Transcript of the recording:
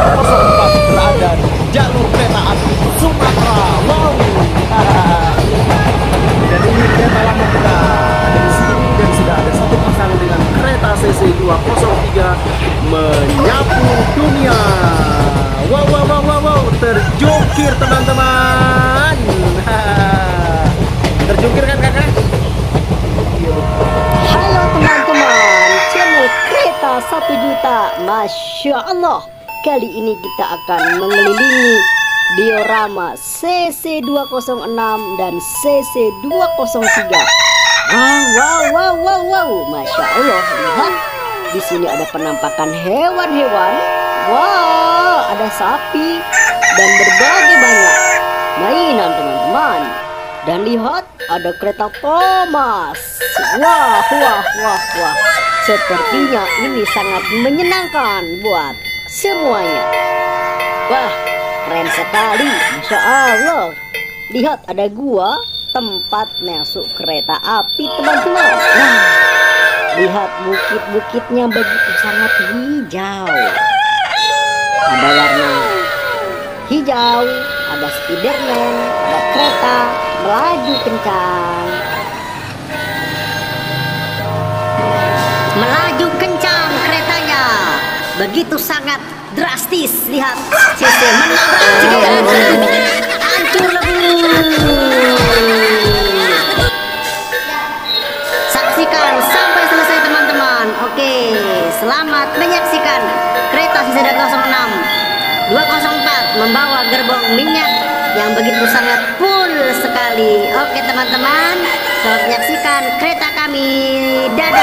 04 berada di jalur kereta api Sumatera. Wow. Jadi ini kereta lama kita di sini dan sudah ada satu pasang dengan kereta CC 203 menyapu dunia. Wow wow wow wow, wow. terjungkir teman-teman. terjungkir kan kakak? Halo teman-teman, channel kereta satu juta, masya Allah kali ini kita akan mengelilingi diorama CC206 dan CC203. Wow, wow, wow, wow, wow, Masya Allah, lihat di sini ada penampakan hewan-hewan. Wow, ada sapi dan berbagai banyak mainan teman-teman. Dan lihat ada kereta Thomas. Wah, wah, wah, wah. Sepertinya ini sangat menyenangkan buat semuanya. Wah, keren sekali. Masya Allah. Lihat ada gua tempat masuk kereta api teman-teman. Wah, lihat bukit-bukitnya begitu sangat hijau. Ada warna hijau, ada Spiderman, ada kereta melaju kencang. Begitu sangat drastis. Lihat, CC menabrak Hancur lebur. Saksikan sampai selesai teman-teman. Oke, selamat menyaksikan kereta CC 206 204 membawa gerbong minyak yang begitu sangat full sekali. Oke teman-teman, selamat menyaksikan kereta kami. Dadah.